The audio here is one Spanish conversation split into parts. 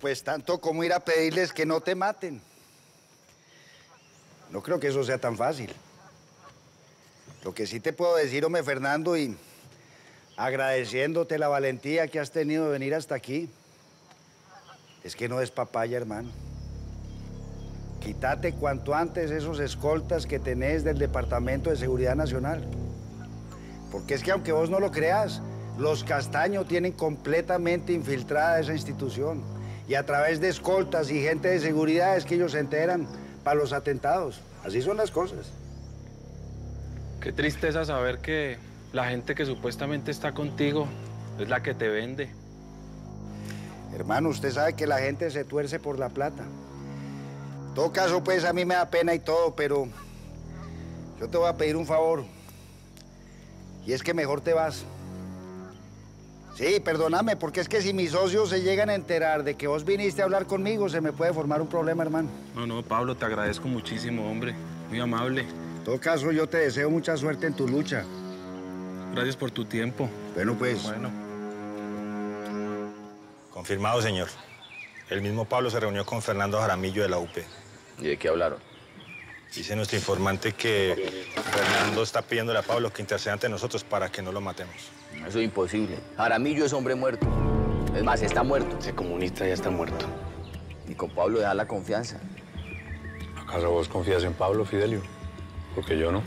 Pues tanto como ir a pedirles que no te maten. No creo que eso sea tan fácil. Lo que sí te puedo decir, hombre Fernando, y agradeciéndote la valentía que has tenido de venir hasta aquí, es que no es papaya, hermano. Quítate cuanto antes esos escoltas que tenés del Departamento de Seguridad Nacional. Porque es que aunque vos no lo creas, los Castaños tienen completamente infiltrada esa institución. Y a través de escoltas y gente de seguridad es que ellos se enteran para los atentados. Así son las cosas. Qué tristeza saber que la gente que supuestamente está contigo es la que te vende. Hermano, usted sabe que la gente se tuerce por la plata. En todo caso, pues a mí me da pena y todo, pero yo te voy a pedir un favor. Y es que mejor te vas. Sí, perdóname, porque es que si mis socios se llegan a enterar de que vos viniste a hablar conmigo, se me puede formar un problema, hermano. No, no, Pablo, te agradezco muchísimo, hombre. Muy amable. En todo caso, yo te deseo mucha suerte en tu lucha. Gracias por tu tiempo. Bueno, pues. Bueno. Confirmado, señor. El mismo Pablo se reunió con Fernando Jaramillo de la UP. ¿Y de qué hablaron? Dice nuestro informante que Fernando está pidiéndole a Pablo que interceda ante nosotros para que no lo matemos. Eso es imposible. Jaramillo es hombre muerto. Es más, está muerto. Ese comunista ya está muerto. Y con Pablo deja la confianza. ¿Acaso vos confías en Pablo, Fidelio? Porque yo no.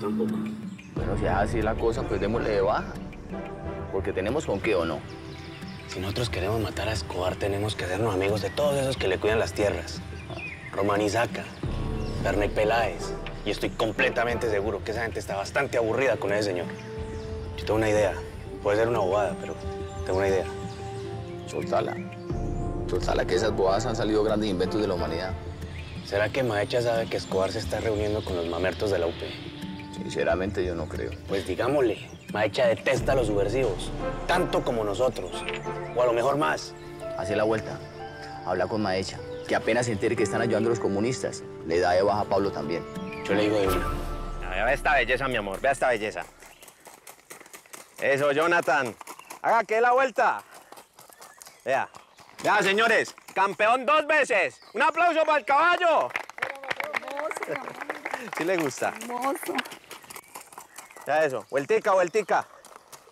Bueno, si es así la cosa, pues démosle de baja. Porque tenemos con qué o no. Si nosotros queremos matar a Escobar, tenemos que hacernos amigos de todos esos que le cuidan las tierras. Román Isaca, Peláez. Y estoy completamente seguro que esa gente está bastante aburrida con ese señor. Yo tengo una idea. Puede ser una bobada, pero tengo una idea. Soltala. Soltala, que esas bobadas han salido grandes inventos de la humanidad. ¿Será que Maecha sabe que Escobar se está reuniendo con los mamertos de la UP? Sinceramente, yo no creo. Pues digámosle, Maecha detesta a los subversivos, tanto como nosotros. O a lo mejor más. Hace la vuelta. Habla con Maecha, que apenas se entere que están ayudando a los comunistas, le da de baja a Pablo también. Yo le digo de una. Vea esta belleza, mi amor, vea esta belleza. Eso, Jonathan. Haga que la vuelta. Vea. Vea, señores, campeón dos veces. Un aplauso para el caballo. ¿Sí le gusta? Hermoso. Ya eso, vueltica, vueltica.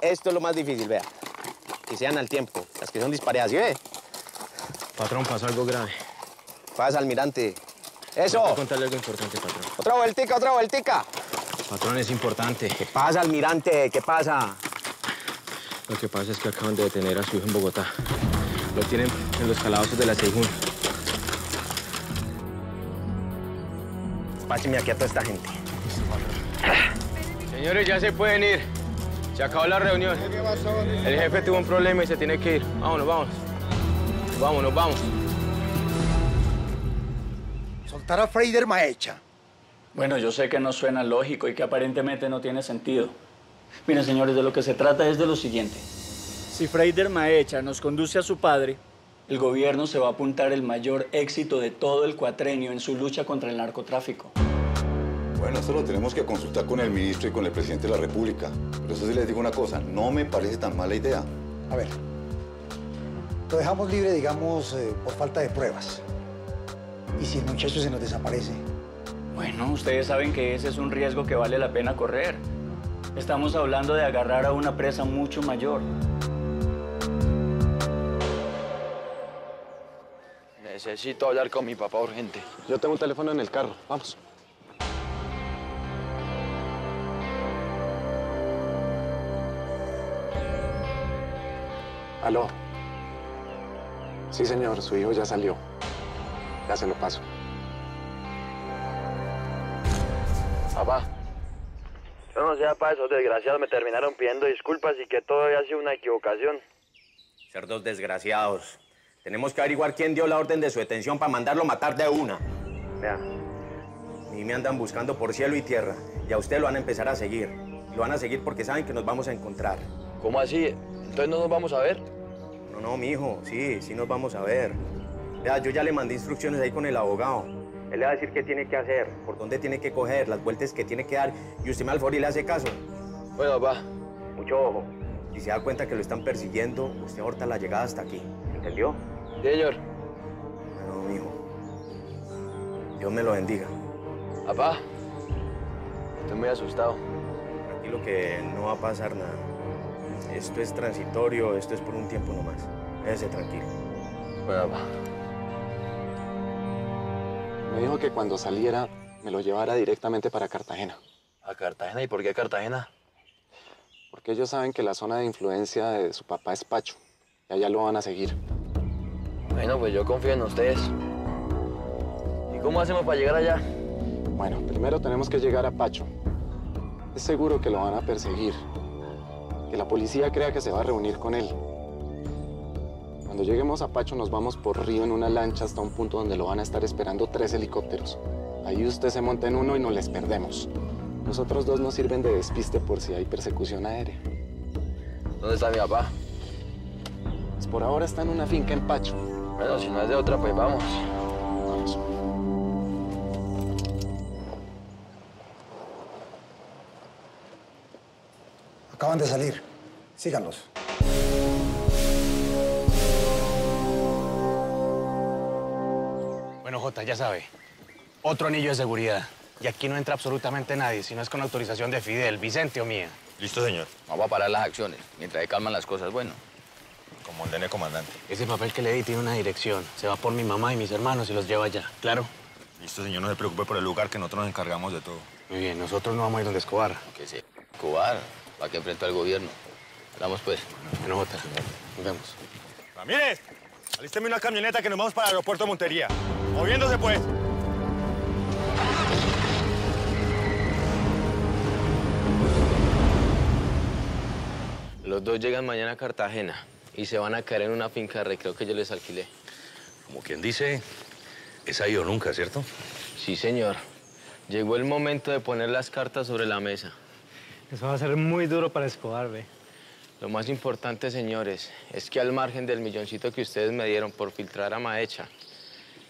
Esto es lo más difícil, vea. Que sean al tiempo. Las que son dispareadas, ¿sí ve? Patrón, pasó algo grave. Pasa, almirante. Eso. Voy a contarle algo importante, patrón. Otra vueltica, otra vueltica. Patrón, es importante. ¿Qué pasa, almirante? ¿Qué pasa? Lo que pasa es que acaban de detener a su hijo en Bogotá. Lo tienen en los calabozos de la Seijun. Páseme aquí a toda esta gente. Señores, ya se pueden ir. Se acabó la reunión. El jefe tuvo un problema y se tiene que ir. Vámonos, vámonos. Vámonos, vamos. Soltar a Freider Maecha. Bueno, yo sé que no suena lógico y que aparentemente no tiene sentido. Miren, señores, de lo que se trata es de lo siguiente. Si Freider Maecha nos conduce a su padre, el gobierno se va a apuntar el mayor éxito de todo el cuatrenio en su lucha contra el narcotráfico. Bueno, esto lo tenemos que consultar con el ministro y con el presidente de la República. Pero eso sí les digo una cosa, no me parece tan mala idea. A ver, lo dejamos libre, digamos, eh, por falta de pruebas. ¿Y si el muchacho se nos desaparece? Bueno, ustedes saben que ese es un riesgo que vale la pena correr. Estamos hablando de agarrar a una presa mucho mayor. Necesito hablar con mi papá urgente. Yo tengo un teléfono en el carro. Vamos. Aló. Sí, señor, su hijo ya salió. Ya se lo paso. Papá. Yo no sé, para esos desgraciados me terminaron pidiendo disculpas y que todo había sido una equivocación. Cerdos desgraciados. Tenemos que averiguar quién dio la orden de su detención para mandarlo matar de una. Vea. A mí me andan buscando por cielo y tierra. Y a usted lo van a empezar a seguir. Lo van a seguir porque saben que nos vamos a encontrar. ¿Cómo así? ¿Entonces no nos vamos a ver? No, no, mijo. Sí, sí nos vamos a ver. Vea, yo ya le mandé instrucciones ahí con el abogado. Él le va a decir qué tiene que hacer, por dónde tiene que coger, las vueltas que tiene que dar. Y usted me al favor y le hace caso. Bueno, papá. Mucho ojo. Si se da cuenta que lo están persiguiendo, usted ahorita la llegada hasta aquí. ¿Entendió? Señor. Bueno, mijo. Dios me lo bendiga. Papá. Estoy muy asustado. Tranquilo que no va a pasar nada. Esto es transitorio, esto es por un tiempo nomás. Déjese tranquilo. Bueno, papá. Me dijo que cuando saliera me lo llevara directamente para Cartagena. ¿A Cartagena? ¿Y por qué Cartagena? Porque ellos saben que la zona de influencia de su papá es Pacho. Y allá lo van a seguir. Bueno, pues yo confío en ustedes. ¿Y cómo hacemos para llegar allá? Bueno, primero tenemos que llegar a Pacho. Es seguro que lo van a perseguir. Que la policía crea que se va a reunir con él. Cuando lleguemos a Pacho nos vamos por río en una lancha hasta un punto donde lo van a estar esperando tres helicópteros. Ahí usted se monta en uno y nos les perdemos. Los otros dos nos sirven de despiste por si hay persecución aérea. ¿Dónde está mi papá? Pues por ahora está en una finca en Pacho. Bueno, si no es de otra, pues vamos. Vamos. Acaban de salir. Síganlos. Ya sabe. Otro anillo de seguridad. Y aquí no entra absolutamente nadie, si no es con autorización de Fidel, Vicente o mía. Listo, señor. Vamos a parar las acciones, mientras se calman las cosas, bueno. Como ordene, comandante. Ese papel que le di tiene una dirección. Se va por mi mamá y mis hermanos y los lleva allá. ¿Claro? Listo, señor. No se preocupe por el lugar, que nosotros nos encargamos de todo. Muy bien, nosotros no vamos a ir donde Escobar. Que se Escobar, para que enfrente al gobierno. Hablamos pues. Bueno, Jota, nos vemos. Ramírez, alísteme una camioneta que nos vamos para el aeropuerto de Montería. Moviéndose, pues. Los dos llegan mañana a Cartagena y se van a caer en una finca de recreo que yo les alquilé. Como quien dice, es ahí o nunca, ¿cierto? Sí, señor. Llegó el momento de poner las cartas sobre la mesa. Eso va a ser muy duro para Escobar, ve. Lo más importante, señores, es que al margen del milloncito que ustedes me dieron por filtrar a Maecha,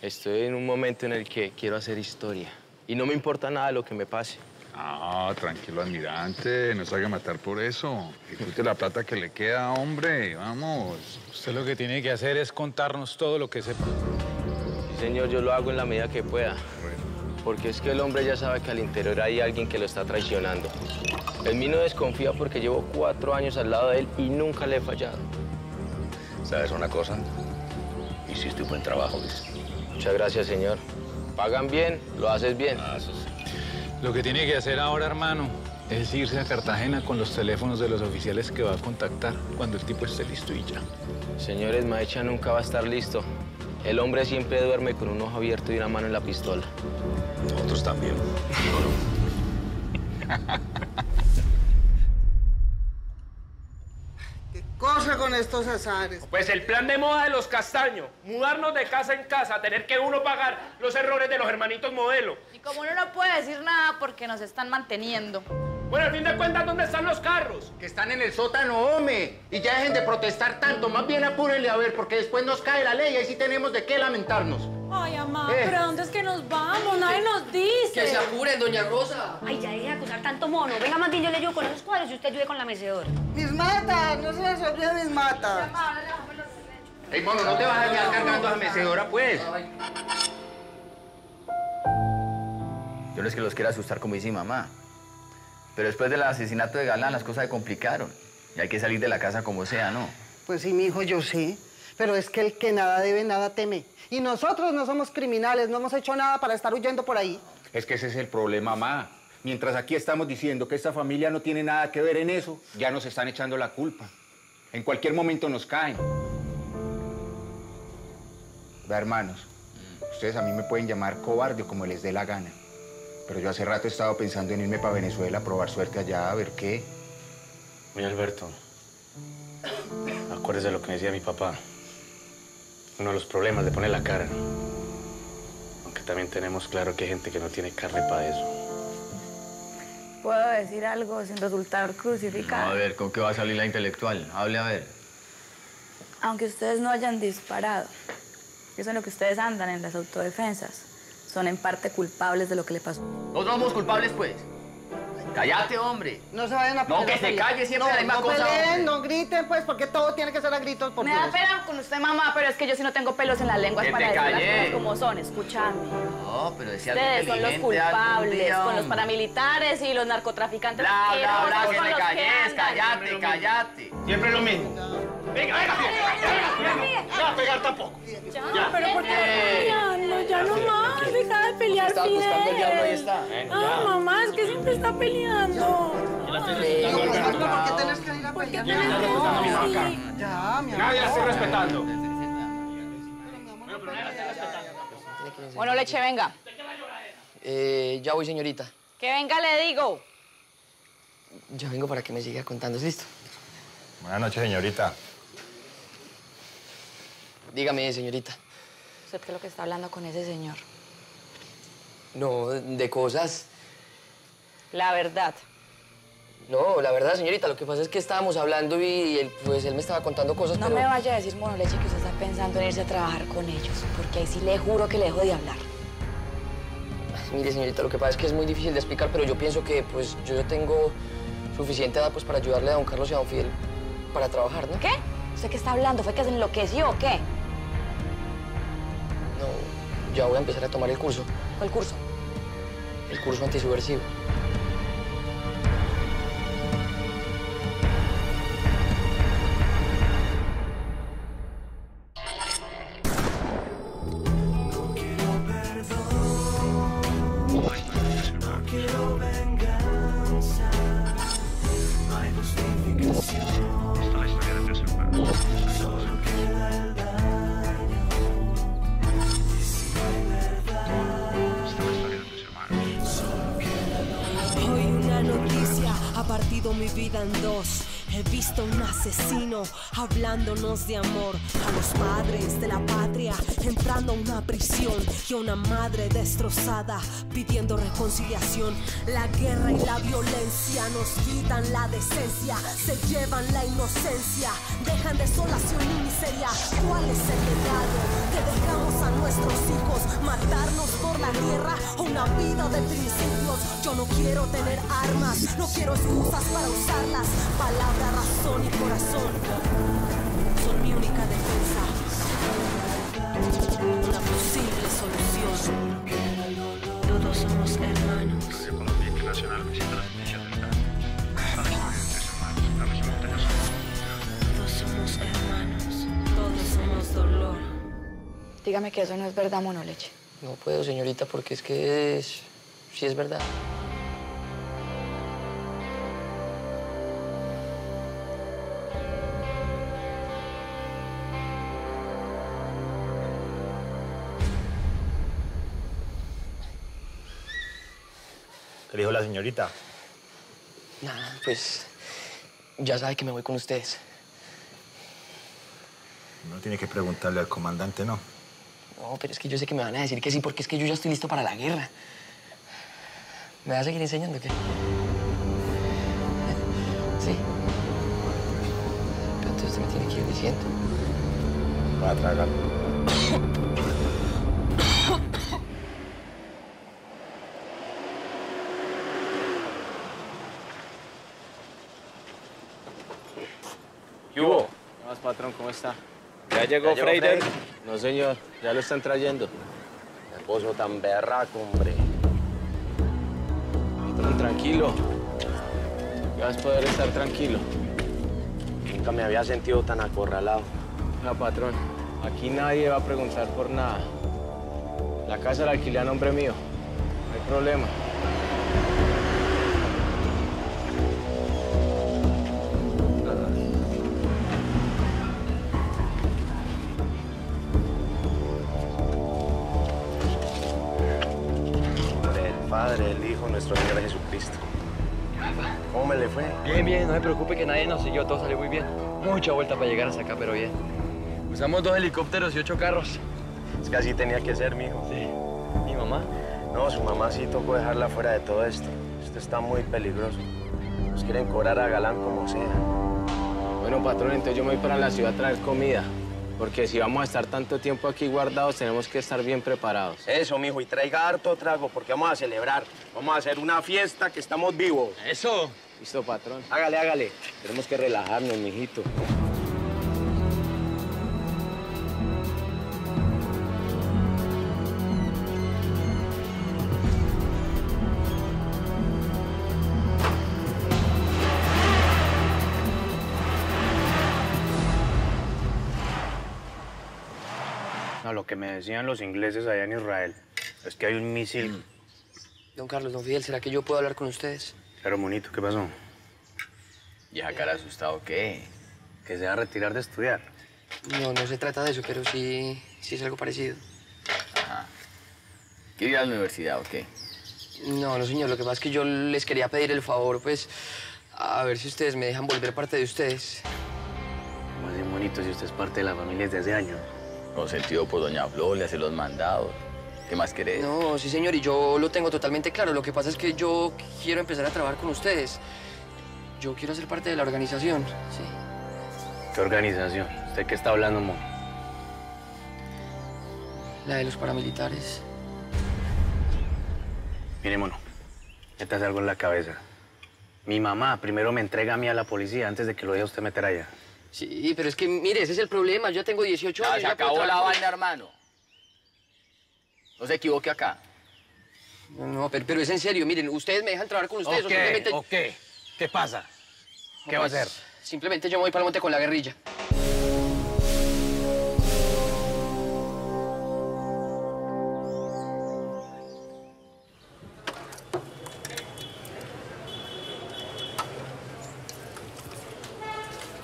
estoy en un momento en el que quiero hacer historia. Y no me importa nada lo que me pase. Ah, tranquilo, almirante. No se haga matar por eso. Disfrute la plata que le queda, hombre. Vamos. Usted lo que tiene que hacer es contarnos todo lo que sepa. Sí, señor, yo lo hago en la medida que pueda. Porque es que el hombre ya sabe que al interior hay alguien que lo está traicionando. El mío no desconfía porque llevo cuatro años al lado de él y nunca le he fallado. ¿Sabes una cosa? Hiciste un buen trabajo, ¿ves? Muchas gracias, señor. Pagan bien, lo haces bien. Lo que tiene que hacer ahora, hermano, es irse a Cartagena con los teléfonos de los oficiales que va a contactar cuando el tipo esté listo y ya. Señores, Maecha nunca va a estar listo. El hombre siempre duerme con un ojo abierto y una mano en la pistola. Nosotros también. cosa con estos azares? Pues el plan de moda de los castaños, mudarnos de casa en casa, tener que uno pagar los errores de los hermanitos modelo. Y como uno no puede decir nada porque nos están manteniendo. Bueno, al fin de cuentas, ¿dónde están los carros? Que están en el sótano, hombre. Y ya dejen de protestar tanto. Más bien apúrenle a ver, porque después nos cae la ley y ahí sí tenemos de qué lamentarnos. Ay, mamá, Eh. ¿pero a dónde es que nos vamos? Nadie nos dice. Que se apuren, doña Rosa. Ay, ya deje de acusar tanto mono. Venga, más bien yo le ayudo con esos cuadros y usted ayude con la mecedora. Mis matas, no se les olvide mis matas. Ey, mono, no te vas a quedar cargando a la mecedora, pues. Yo no es que los quiera asustar como dice mi mamá. Pero después del asesinato de Galán, las cosas se complicaron. Y hay que salir de la casa como sea, ¿no? Pues sí, mi hijo, yo sé. Pero es que el que nada debe, nada teme. Y nosotros no somos criminales, no hemos hecho nada para estar huyendo por ahí. Es que ese es el problema, mamá. Mientras aquí estamos diciendo que esta familia no tiene nada que ver en eso, ya nos están echando la culpa. En cualquier momento nos caen. Vea, hermanos, ustedes a mí me pueden llamar cobarde o como les dé la gana. Pero yo hace rato he estado pensando en irme para Venezuela a probar suerte allá, a ver qué. Mira, Alberto, acuérdese de lo que me decía mi papá. Uno de los problemas de poner la cara. Aunque también tenemos claro que hay gente que no tiene carne para eso. ¿Puedo decir algo sin resultar No, crucificado? a ver, ¿con qué va a salir la intelectual? Hable a ver. Aunque ustedes no hayan disparado, eso es lo que ustedes andan en las autodefensas. Son en parte culpables de lo que le pasó. ¿Nosotros somos culpables, pues? Cállate, hombre. No se vayan a No, poner que se pelear. calle siempre no, la misma no cosa, peleen, no griten, pues, porque todo tiene que ser a gritos. Por Me da Dios. pena con usted, mamá, pero es que yo sí no tengo pelos en la lengua Que para te decir las cosas como son. Escuchadme. No, pero decía Ustedes son los culpables, con los paramilitares y los narcotraficantes. Bla, bla, bla, que te calles, andan. cállate, cállate. Siempre lo mismo. Venga, venga, No va a pegar tampoco. Ya, pero ¿por qué peleando? Ya no más, deja de pelear, estaba buscando el diablo, ahí Fidel. está. Ah, mamá, es que siempre está peleando. ¿Por qué tenés que ir a pelear? Ya, mi amor. Nadie la estoy respetando. Bueno, leche, venga. Eh, ya voy, señorita. Que venga, le digo. Ya vengo para que me siga contando. ¿Es listo? Buenas noches, señorita. Dígame, señorita. ¿Usted qué es lo que está hablando con ese señor? No, de cosas. La verdad. No, la verdad, señorita, lo que pasa es que estábamos hablando y él, pues él me estaba contando cosas, No pero... me vaya a decir, mono leche, que usted pensando en irse a trabajar con ellos, porque ahí sí le juro que le dejo de hablar. Mire, señorita, lo que pasa es que es muy difícil de explicar, pero yo pienso que, pues, yo tengo suficiente edad, pues, para ayudarle a don Carlos y a don Fidel para trabajar, ¿no? ¿Qué? ¿Usted qué está hablando? ¿Fue que se enloqueció o qué? No, ya voy a empezar a tomar el curso. ¿Cuál curso? El curso antisubversivo. Hablándonos de amor a los padres de la patria, entrando a una prisión y a una madre destrozada pidiendo reconciliación. La guerra y la violencia nos quitan la decencia, se llevan la inocencia, dejan desolación y miseria. ¿Cuál es el legado que dejamos a nuestros hijos? ¿Matarnos por la guerra o una vida de principios? Yo no quiero tener armas, no quiero excusas para usarlas. Palabra, razón y corazón mi única defensa. Una posible solución. Todos somos hermanos. Visita las noticias del. Todos somos hermanos. Todos somos dolor. Dígame que eso no es verdad, mono leche. No puedo, señorita, porque es que es... sí es verdad. Dijo la señorita? Nada, pues ya sabe que me voy con ustedes. No tiene que preguntarle al comandante, ¿no? No, pero es que yo sé que me van a decir que sí, porque es que yo ya estoy listo para la guerra. ¿Me va a seguir enseñando qué? Sí. Pero entonces usted me tiene que ir diciendo. Va a tragar. ¿Qué hubo? ¿Qué más, patrón? ¿Cómo está? ¿Ya llegó ¿Ya llegó Freider? Freider? No, señor. Ya lo están trayendo. Qué pozo tan berraco, hombre. Patrón, tranquilo. Ya vas a poder estar tranquilo. Nunca me había sentido tan acorralado. No, patrón. Aquí nadie va a preguntar por nada. La casa la alquilé a nombre mío. No hay problema. Bien, no se preocupe que nadie nos siguió, todo salió muy bien. Mucha vuelta para llegar hasta acá, pero bien. Usamos dos helicópteros y ocho carros. Es que así tenía que ser, mijo. Sí. ¿Mi mamá? No, su mamá sí tocó dejarla fuera de todo esto. Esto está muy peligroso. Nos quieren cobrar a Galán como sea. Bueno, patrón, entonces yo me voy para la ciudad a traer comida. Porque si vamos a estar tanto tiempo aquí guardados, tenemos que estar bien preparados. Eso, mijo, y traiga harto trago porque vamos a celebrar. Vamos a hacer una fiesta que estamos vivos. Eso. Listo, patrón. Hágale, hágale. Tenemos que relajarnos, mijito. No, lo que me decían los ingleses allá en Israel es que hay un misil. Don Carlos, don Fidel, ¿será que yo puedo hablar con ustedes? Pero, monito, ¿qué pasó? ¿Y esa cara asustado qué? Que se va a retirar de estudiar. No, no se trata de eso, pero sí, sí es algo parecido. ¿Quiere ir a la universidad o qué? No, no, señor. Lo que pasa es que yo les quería pedir el favor, pues, a ver si ustedes me dejan volver parte de ustedes. Como así, monito, si usted es parte de la familia desde hace años. Consentido por doña Flor, le hace los mandados. ¿Qué más querés? No, sí, señor, y yo lo tengo totalmente claro. Lo que pasa es que yo quiero empezar a trabajar con ustedes. Yo quiero ser parte de la organización, sí. ¿Qué organización? ¿Usted qué está hablando, mo? La de los paramilitares. Mire, mono, métase algo en la cabeza. Mi mamá primero me entrega a mí a la policía antes de que lo deje usted meter allá. Sí, pero es que, mire, ese es el problema. Yo ya tengo 18 Ya años. se ya puedo acabó la vaina, hermano. No se equivoque acá. No, no, pero, pero es en serio. Miren, ustedes me dejan trabajar con ustedes. o Ok, simplemente... ok. ¿Qué pasa? ¿Qué va a Pues, hacer? Simplemente yo me voy para el monte con la guerrilla.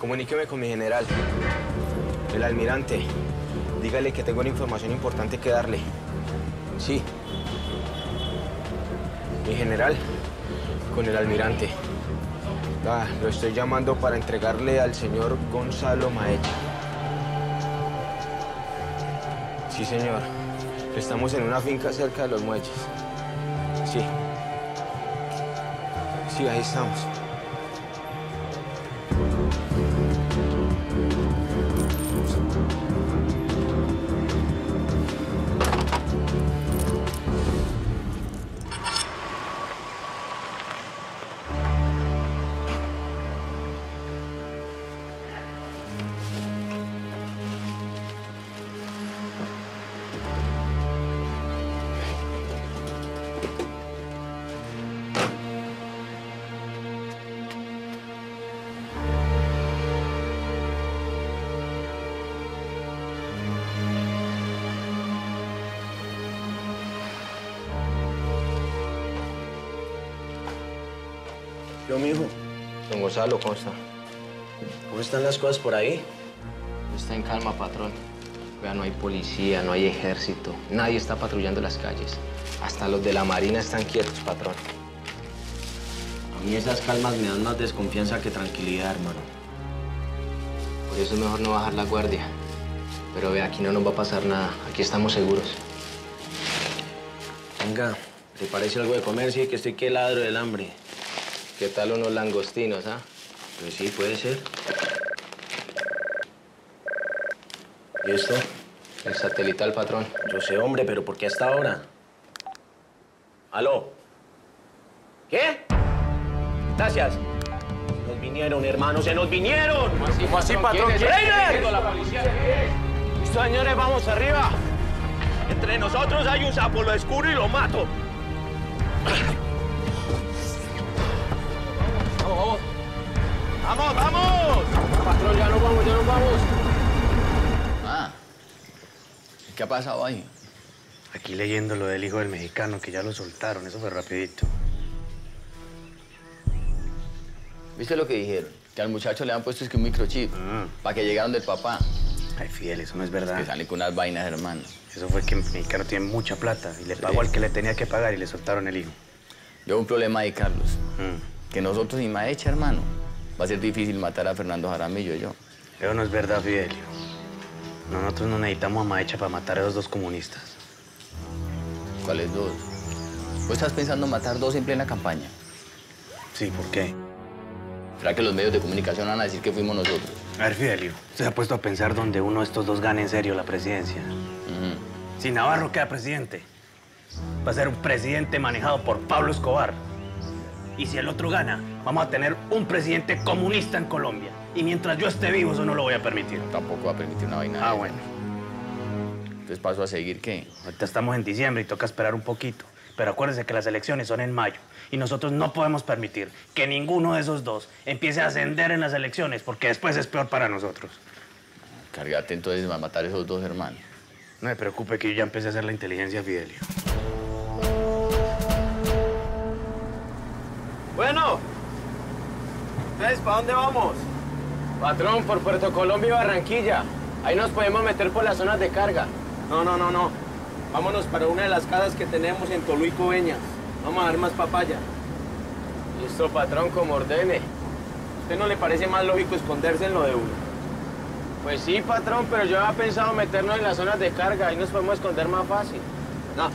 Comuníqueme con mi general, el almirante. Dígale que tengo una información importante que darle. Sí. Mi general, con el almirante. Ah, lo estoy llamando para entregarle al señor Gonzalo Maecha. Sí, señor. Estamos en una finca cerca de los muelles. Sí. Sí, ahí estamos. Mijo. Don Gonzalo, ¿cómo está? ¿Cómo están las cosas por ahí? Está en calma, patrón. Vea, no hay policía, no hay ejército. Nadie está patrullando las calles. Hasta los de la Marina están quietos, patrón. A mí esas calmas me dan más desconfianza que tranquilidad, hermano. Por eso es mejor no bajar la guardia. Pero vea, aquí no nos va a pasar nada. Aquí estamos seguros. Venga, ¿te parece algo de comer? Sí, que estoy que ladro del hambre. ¿Qué tal unos langostinos, ah? Pues sí, puede ser. ¿Y esto? El satelital, patrón. Yo sé, hombre, pero ¿por qué hasta ahora? ¿Aló? ¿Qué? Gracias. Se nos vinieron, hermanos, se nos vinieron. ¿Cómo así, patrón? ¿Quién es? ¡Reiner! La policía. Listo, señores, vamos arriba. Entre nosotros hay un sapo, lo descubro y lo mato. Vamos. ¡Vamos! Patrón, ya nos vamos, ya nos vamos. Ah. ¿Qué ha pasado ahí? Aquí leyendo lo del hijo del mexicano, que ya lo soltaron, eso fue rapidito. ¿Viste lo que dijeron? Que al muchacho le han puesto es que un microchip. Para que llegaron del papá. Ay, Fidel, eso no es verdad. Que salen con unas vainas, hermano. Eso fue que el mexicano tiene mucha plata y le pagó al que le tenía que pagar y le soltaron el hijo. Yo un problema ahí, Carlos. Que nosotros sin Maecha, hermano. Va a ser difícil matar a Fernando Jaramillo yo. Eso no es verdad, Fidelio. Nosotros no necesitamos a Maecha para matar a esos dos comunistas. ¿Cuáles dos? ¿Vos estás pensando en matar dos en plena campaña? Sí, ¿por qué? ¿Será que los medios de comunicación van a decir que fuimos nosotros? A ver, Fidelio, ¿usted se ha puesto a pensar dónde uno de estos dos gane en serio la presidencia? Si Navarro queda presidente, va a ser un presidente manejado por Pablo Escobar. Y si el otro gana, vamos a tener un presidente comunista en Colombia. Y mientras yo esté vivo, eso no lo voy a permitir. Tampoco va a permitir una vaina. Ah, bueno. Entonces paso a seguir qué? Ahorita estamos en diciembre y toca esperar un poquito. Pero acuérdense que las elecciones son en mayo y nosotros no podemos permitir que ninguno de esos dos empiece a ascender en las elecciones porque después es peor para nosotros. Cárgate entonces a matar a esos dos hermanos. No me preocupe que yo ya empecé a hacer la inteligencia Fidelio. Bueno, ¿ustedes para dónde vamos? Patrón, por Puerto Colombia y Barranquilla. Ahí nos podemos meter por las zonas de carga. No, no, no, no. Vámonos para una de las casas que tenemos en Tolú y Coveñas. Vamos a dar más papaya. Listo, patrón, como ordene. ¿Usted no le parece más lógico esconderse en lo de uno? Pues sí, patrón, pero yo había pensado meternos en las zonas de carga. Ahí nos podemos esconder más fácil. No.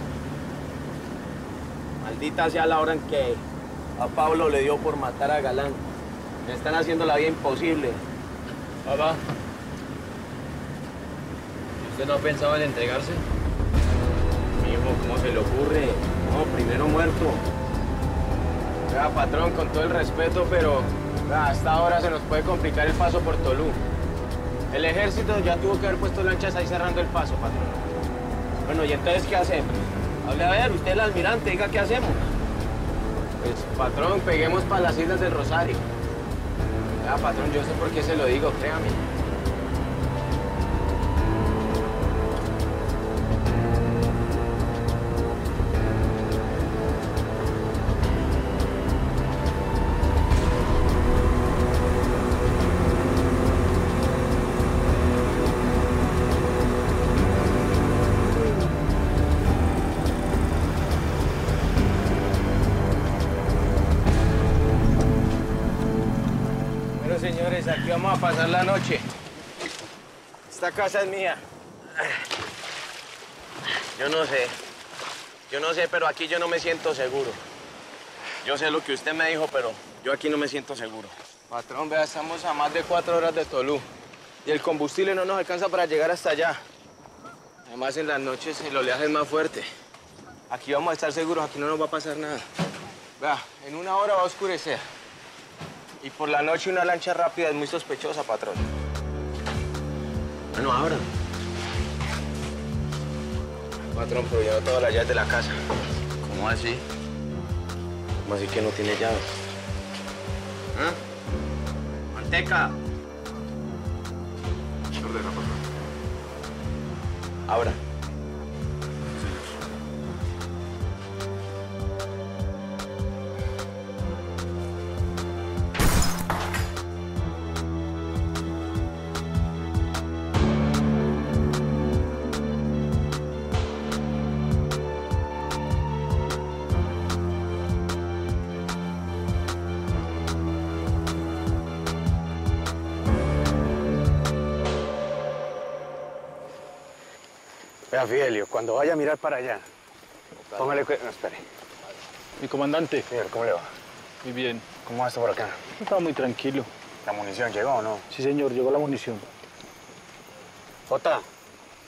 Maldita sea la hora en que a Pablo le dio por matar a Galán. Le están haciendo la vida imposible. Papá. ¿Usted no ha pensado en entregarse? Mijo, ¿cómo se le ocurre? No, primero muerto. Vea, patrón, con todo el respeto, pero hasta ahora se nos puede complicar el paso por Tolú. El ejército ya tuvo que haber puesto lanchas ahí cerrando el paso, patrón. Bueno, ¿y entonces qué hacemos? Hable a ver, usted el almirante, diga qué hacemos. Pues, patrón, peguemos para las Islas del Rosario. Vea, patrón, yo sé por qué se lo digo, créame. La noche. Esta casa es mía. Yo no sé. Yo no sé, pero aquí yo no me siento seguro. Yo sé lo que usted me dijo, pero yo aquí no me siento seguro. Patrón, vea, estamos a más de cuatro horas de Tolú. Y el combustible no nos alcanza para llegar hasta allá. Además, en las noches el oleaje es más fuerte. Aquí vamos a estar seguros, aquí no nos va a pasar nada. Vea, en una hora va a oscurecer. Y por la noche una lancha rápida es muy sospechosa, patrón. Bueno, ahora. Patrón, pero no tengo las llaves de la casa. ¿Cómo así? ¿Cómo así que no tiene llaves? ¿Ah? Manteca. Ahora. Vea, Fidelio, cuando vaya a mirar para allá, póngale... cue- No, espere. Mi comandante. Señor, ¿cómo le va? Muy bien. ¿Cómo va esto por acá? Estaba muy tranquilo. ¿La munición llegó o no? Sí, señor, llegó la munición. Jota,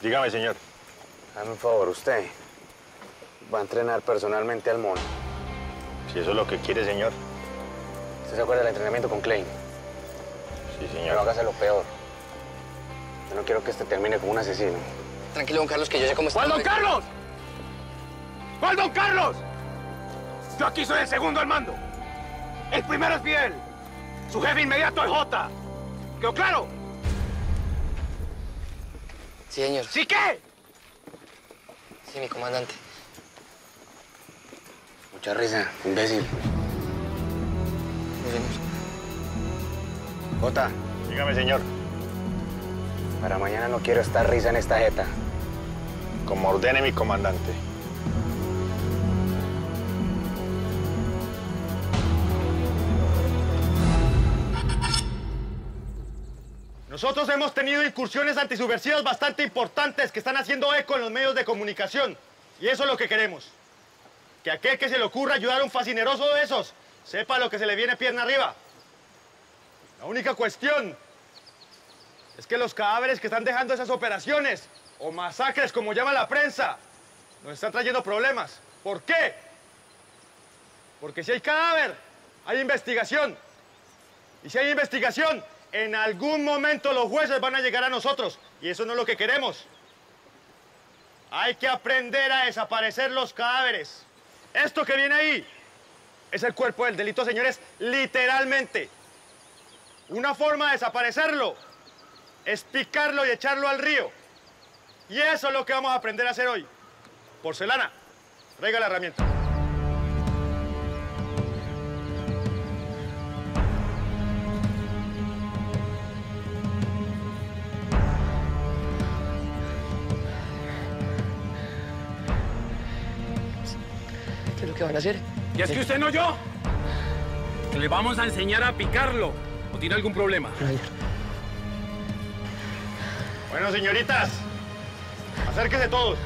Dígame, señor. dame un favor, usted va a entrenar personalmente al mono. Si eso es lo que quiere, señor. ¿Usted se acuerda del entrenamiento con Klein? Sí, No señor. hágase lo peor. Yo no quiero que este termine como un asesino. Tranquilo, don Carlos, que yo sé cómo está. ¿Cuál don Carlos? ¿Cuál don Carlos? Yo aquí soy el segundo al mando. El primero es Fidel. Su jefe inmediato es Jota. ¿Quedó claro? Sí, señor. ¿Sí qué? Sí, mi comandante. Mucha risa, imbécil. Nos vemos. Jota, Dígame, señor. Para mañana no quiero estar risa en esta jeta. Como ordene mi comandante. Nosotros hemos tenido incursiones antisubversivas bastante importantes que están haciendo eco en los medios de comunicación. Y eso es lo que queremos. Que aquel que se le ocurra ayudar a un fascineroso de esos sepa lo que se le viene pierna arriba. La única cuestión es que los cadáveres que están dejando esas operaciones, o masacres como llama la prensa, nos están trayendo problemas. ¿Por qué? Porque si hay cadáver, hay investigación. Y si hay investigación, en algún momento los jueces van a llegar a nosotros. Y eso no es lo que queremos. Hay que aprender a desaparecer los cadáveres. Esto que viene ahí es el cuerpo del delito, señores, literalmente. Una forma de desaparecerlo es picarlo y echarlo al río. Y eso es lo que vamos a aprender a hacer hoy. Porcelana, traiga la herramienta. ¿Qué es lo que van a hacer? Y es que usted no yo. Que le vamos a enseñar a picarlo. ¿O tiene algún problema? Bueno, señoritas, acérquense todos.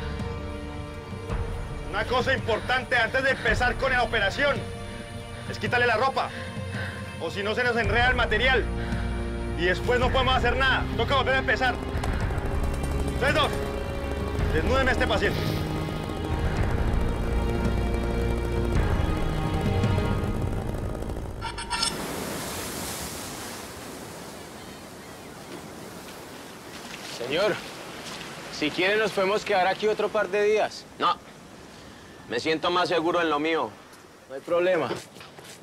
Una cosa importante antes de empezar con la operación es quitarle la ropa. O si no se nos enreda el material. Y después no podemos hacer nada. Toca volver a empezar. Ustedes dos, desnúdenme a este paciente. Señor, si quiere nos podemos quedar aquí otro par de días. No, me siento más seguro en lo mío. No hay problema.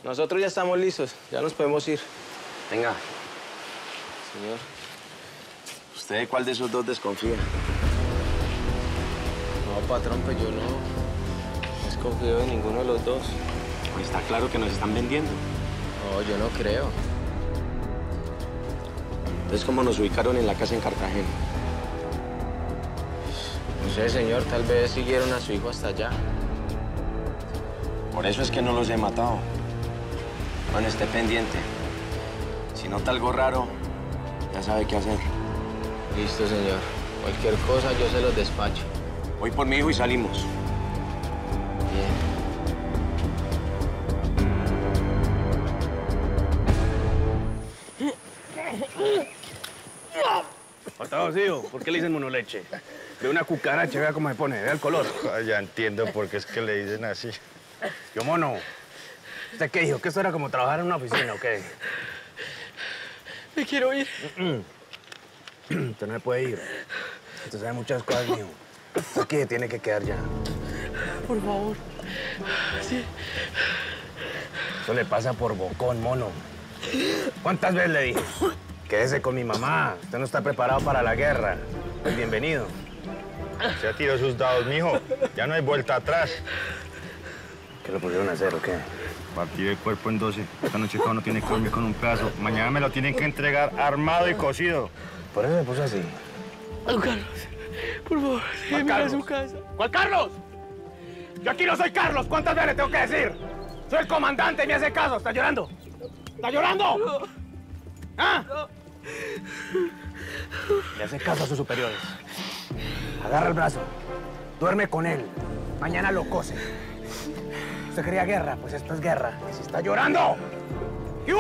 Nosotros ya estamos listos, ya nos podemos ir. Venga. Señor, ¿usted de cuál de esos dos desconfía? No, patrón, pues yo no desconfío de ninguno de los dos. Pues está claro que nos están vendiendo. No, yo no creo. Entonces, ¿cómo nos ubicaron en la casa en Cartagena? No sé, señor, tal vez siguieron a su hijo hasta allá. Por eso es que no los he matado. Bueno, esté pendiente. Si nota algo raro, ya sabe qué hacer. Listo, señor. Cualquier cosa yo se los despacho. Voy por mi hijo y salimos. Matado, tío. ¿Por qué le dicen monoleche? De una cucaracha, vea cómo se pone, vea el color. Ya entiendo por qué es que le dicen así. Yo, mono, ¿usted qué dijo? ¿Que esto era como trabajar en una oficina o qué? Me quiero ir. Usted no se puede ir. Usted sabe muchas cosas, mijo. Usted aquí tiene que quedar ya. Por favor. Sí. Eso le pasa por bocón, mono. ¿Cuántas veces le dije? Quédese con mi mamá. Usted no está preparado para la guerra. Pues bienvenido. Se ha tirado sus dados, mijo. Ya no hay vuelta atrás. ¿Qué lo pusieron a hacer o qué? Partido el cuerpo en 12. Esta noche cada uno tiene que dormir con un pedazo. Mañana me lo tienen que entregar armado y cocido. Por eso me puso así. Don Carlos, por favor, déjeme ir a su casa. ¿Cuál Carlos? Yo aquí no soy Carlos. ¿Cuántas veces tengo que decir? Soy el comandante y me hace caso. ¿Está llorando? ¿Está llorando? ¿Ah? Le hace caso a sus superiores. Agarra el brazo. Duerme con él. Mañana lo cose. ¿Usted quería guerra? Pues esto es guerra. Que si está llorando. ¿Qué?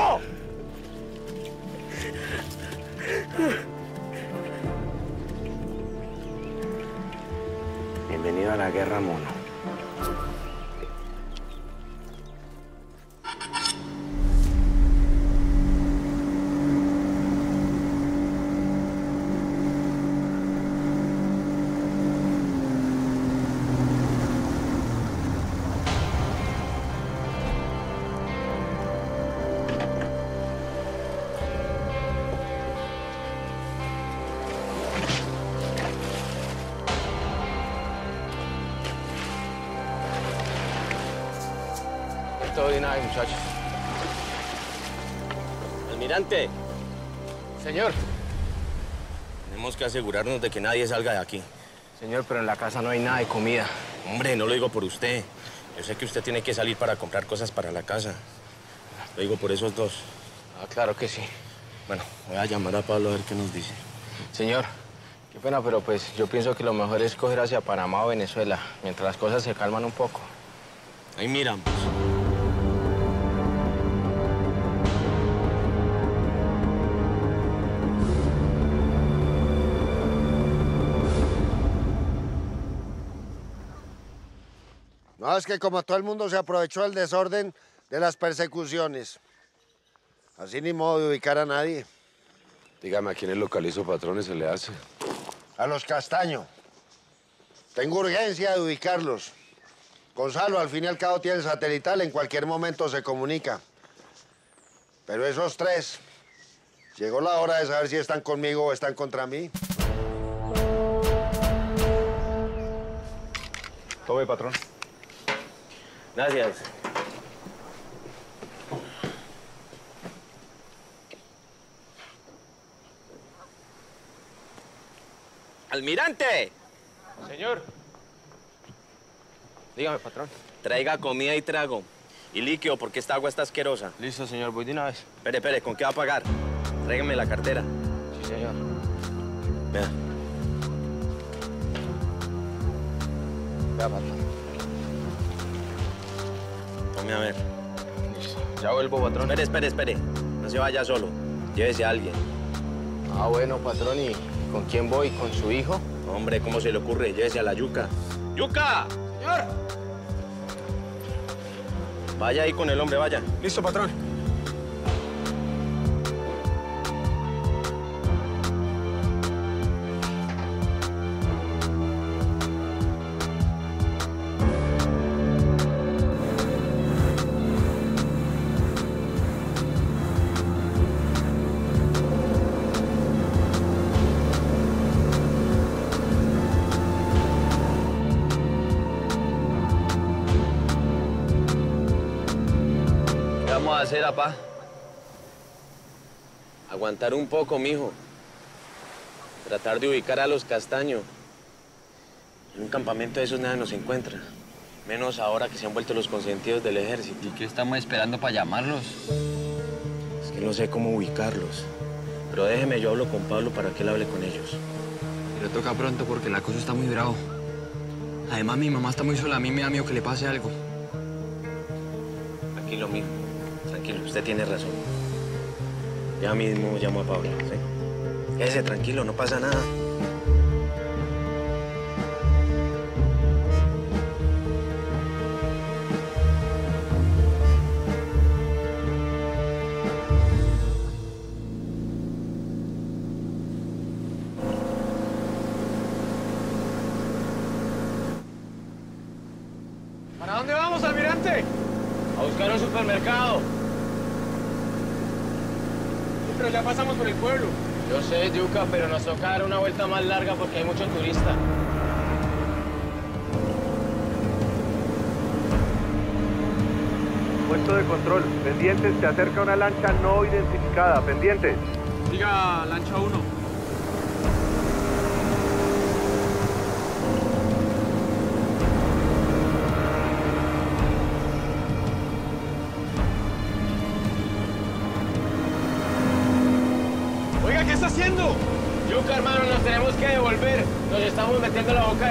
Bienvenido a la guerra, mono. Muchachos. Almirante. Señor. Tenemos que asegurarnos de que nadie salga de aquí. Señor, pero en la casa no hay nada de comida. Hombre, no lo digo por usted. Yo sé que usted tiene que salir para comprar cosas para la casa. Lo digo por esos dos. Ah, claro que sí. Bueno, voy a llamar a Pablo a ver qué nos dice. Señor, qué pena, pero pues yo pienso que lo mejor es coger hacia Panamá o Venezuela, mientras las cosas se calman un poco. Ahí miramos. No, es que como todo el mundo se aprovechó del desorden de las persecuciones. Así ni modo de ubicar a nadie. Dígame a quién el localizo, patrones, se le hace. A los Castaño. Tengo urgencia de ubicarlos. Gonzalo, al fin y al cabo, tiene el satelital, en cualquier momento se comunica. Pero esos tres, llegó la hora de saber si están conmigo o están contra mí. Tome, patrón. Gracias. ¡Almirante! Señor. Dígame, patrón. Traiga comida y trago. Y líquido, porque esta agua está asquerosa. Listo, señor. Voy de una vez. Espere, espere, ¿con qué va a pagar? Tráigame la cartera. Sí, señor. Vea. Vea, patrón. Tome a ver. Ya vuelvo, patrón. Espere, espere, espere. No se vaya solo. Llévese a alguien. Ah, bueno, patrón. ¿Y con quién voy? ¿Con su hijo? Hombre, ¿cómo se le ocurre? Llévese a la yuca. ¡Yuca! Señor. Vaya ahí con el hombre, vaya. Listo, patrón. Aguantar un poco, mijo. Tratar de ubicar a los castaños. En un campamento de esos nada nos encuentra. Menos ahora que se han vuelto los consentidos del ejército. ¿Y qué estamos esperando para llamarlos? Es que no sé cómo ubicarlos. Pero déjeme, yo hablo con Pablo para que él hable con ellos. Le toca pronto porque la cosa está muy bravo. Además, mi mamá está muy sola. A mí me da miedo que le pase algo. Tranquilo, mijo. Usted tiene razón. Ya mismo llamo a Pablo, ¿sí? Quédese tranquilo, no pasa nada. ¿Para dónde vamos, almirante? A buscar un supermercado. Pero ya pasamos por el pueblo. Yo sé, Yuca, pero nos toca dar una vuelta más larga porque hay muchos turistas. Puesto de control. Pendientes, se acerca una lancha no identificada. Pendientes. Diga, lancha 1.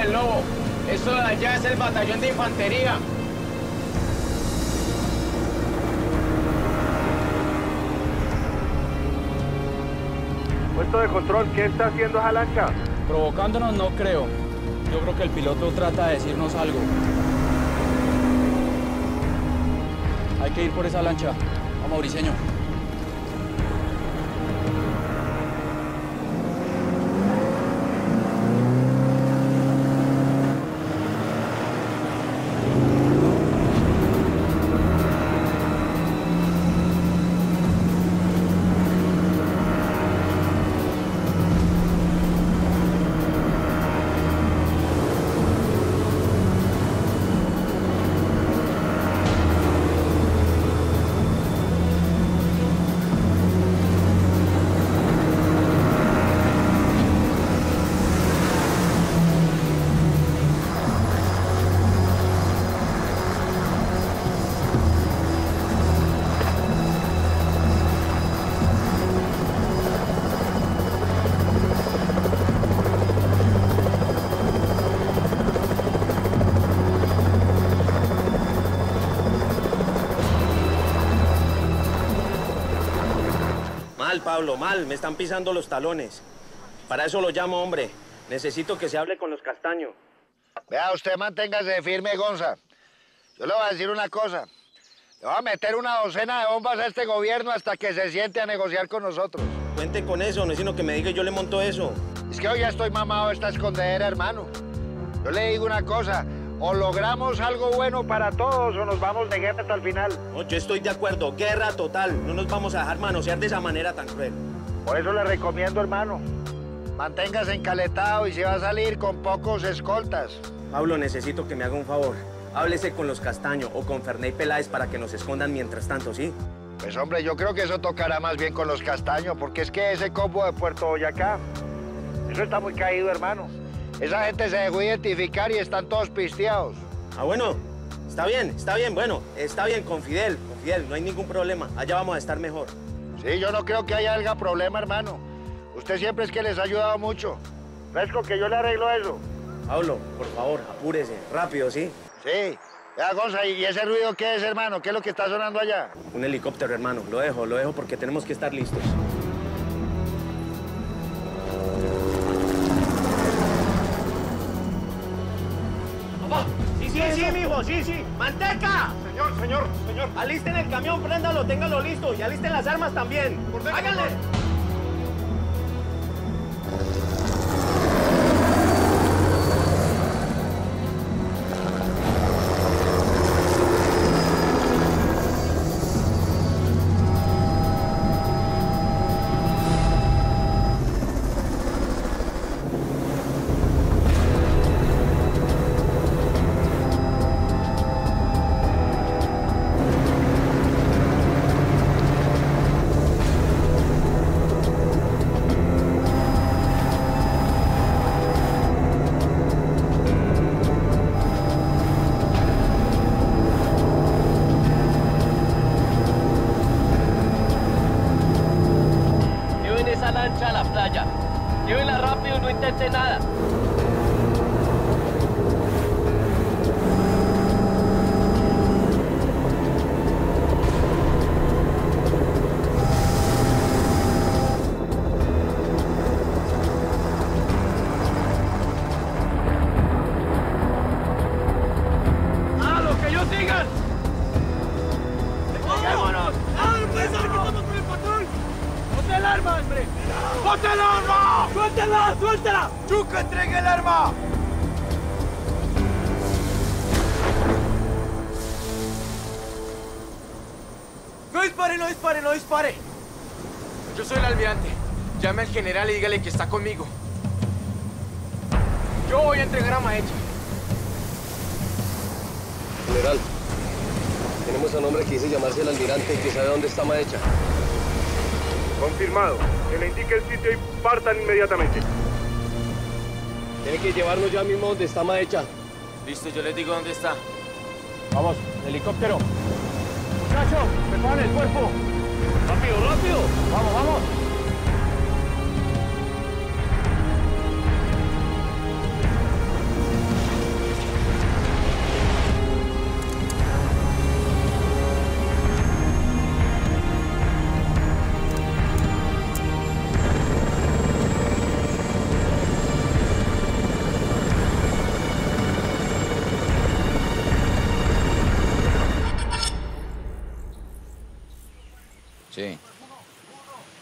Boca del lobo. Esto de allá es el batallón de infantería. Puesto de control, ¿qué está haciendo esa lancha? Provocándonos no creo. Yo creo que el piloto trata de decirnos algo. Hay que ir por esa lancha. Vamos, Briseño. Mal, Pablo, mal. Me están pisando los talones. Para eso lo llamo, hombre. Necesito que se hable con los castaños. Vea, usted manténgase firme, Gonza. Yo le voy a decir una cosa. Le voy a meter una docena de bombas a este gobierno hasta que se siente a negociar con nosotros. Cuente con eso, no es sino que me diga y yo le monto eso. Es que hoy ya estoy mamado de esta escondedera, hermano. Yo le digo una cosa. O logramos algo bueno para todos o nos vamos de guerra hasta el final. No, yo estoy de acuerdo, guerra total. No nos vamos a dejar manosear de esa manera tan cruel. Por eso le recomiendo, hermano. Manténgase encaletado y se va a salir con pocos escoltas. Pablo, necesito que me haga un favor. Háblese con los Castaño o con Ferney Peláez para que nos escondan mientras tanto, ¿sí? Pues hombre, yo creo que eso tocará más bien con los castaños, porque es que ese combo de Puerto Boyacá, eso está muy caído, hermano. Esa gente se dejó identificar y están todos pisteados. Ah, bueno, está bien, está bien, bueno, está bien, con Fidel, con Fidel, no hay ningún problema. Allá vamos a estar mejor. Sí, yo no creo que haya algún problema, hermano. Usted siempre es que les ha ayudado mucho. Fresco, que yo le arreglo eso. Pablo, por favor, apúrese, rápido, ¿sí? Sí. Ya, Gonza, ¿y ese ruido qué es, hermano? ¿Qué es lo que está sonando allá? Un helicóptero, hermano. Lo dejo, lo dejo porque tenemos que estar listos. Sí, sí, sí. ¡Manteca! Señor, señor, señor. Alisten el camión, préndalo, téngalo listo y alisten las armas también. ¡Háganle! General y dígale que está conmigo. Yo voy a entregar a Maecha. General, tenemos a un hombre que dice llamarse el almirante y que sabe dónde está Maecha. Confirmado. Que le indique el sitio y partan inmediatamente. Tiene que llevarnos ya mismo donde está Maecha. Listo, yo les digo dónde está. Vamos, helicóptero. Muchachos, preparen el cuerpo. Rápido, rápido. Vamos, vamos.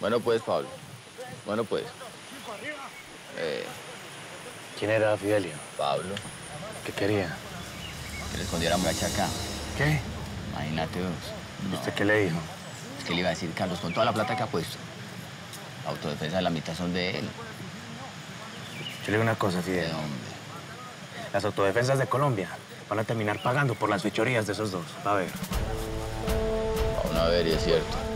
Bueno, pues, Pablo. Bueno, pues. Eh, ¿Quién era Fidelio? Pablo. ¿Qué quería? Que le escondiera a Bracha acá. ¿Qué? Imagínate vos. ¿Y usted qué le dijo? Es que le iba a decir, Carlos, con toda la plata que ha puesto. La autodefensa de la mitad son de él. Yo le digo una cosa, Fidel. Las autodefensas de Colombia van a terminar pagando por las fechorías de esos dos. Va a ver. Aún a ver, y es cierto.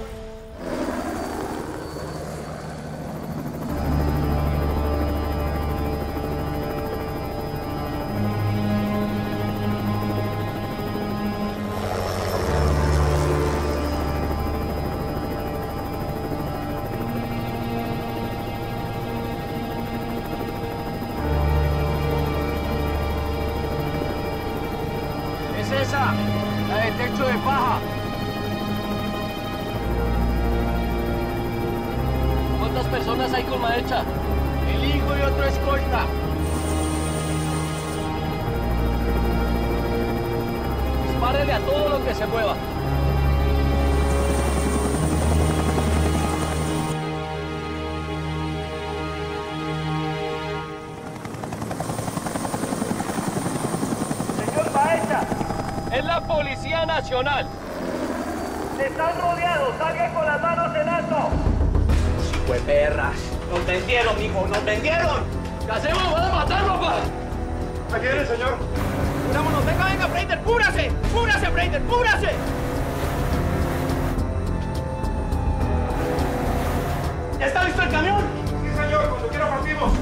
Nacional. están rodeados. Salgan con las manos en alto. Fue perras. Nos vendieron, mijo, nos vendieron. ¿Qué hacemos? ¡Van a matarnos, pa! Aquí viene, señor. ¡Unámonos! ¡Venga, venga, Freider! ¡Cúbrase! ¡Cúbrase, Freider! ¡Cúbrase! ¿Ya está listo el camión? Sí, señor. Cuando quiera partimos.